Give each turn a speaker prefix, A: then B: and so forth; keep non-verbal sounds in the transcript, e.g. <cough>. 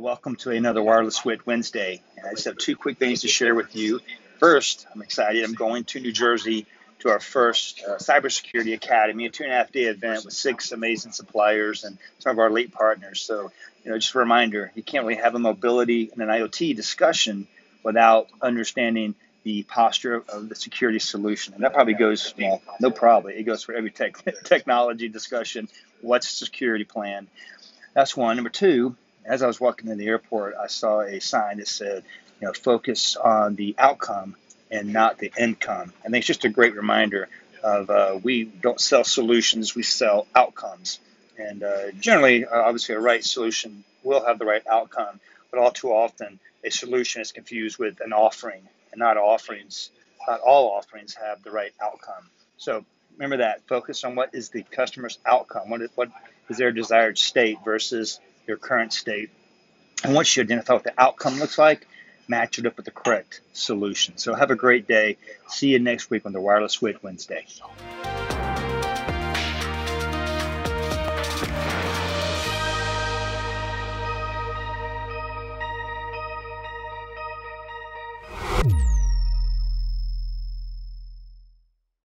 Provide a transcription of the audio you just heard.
A: welcome to another Wireless Wit Wednesday. I just have two quick things to share with you. First, I'm excited. I'm going to New Jersey to our first uh, Cybersecurity Academy, a two and a half day event with six amazing suppliers and some of our late partners. So, you know, just a reminder you can't really have a mobility and an IoT discussion without understanding the posture of the security solution. And that probably goes, well, no probably, it goes for every tech, <laughs> technology discussion. What's the security plan? That's one. Number two, as I was walking in the airport, I saw a sign that said, you know, focus on the outcome and not the income. Think it's just a great reminder of uh, we don't sell solutions, we sell outcomes. And uh, generally, uh, obviously, a right solution will have the right outcome, but all too often, a solution is confused with an offering, and not offerings. Not all offerings have the right outcome. So remember that. Focus on what is the customer's outcome. What is, what is their desired state versus your current state. And once you identify what the outcome looks like, match it up with the correct solution. So have a great day. See you next week on the Wireless Wit Wednesday.
B: you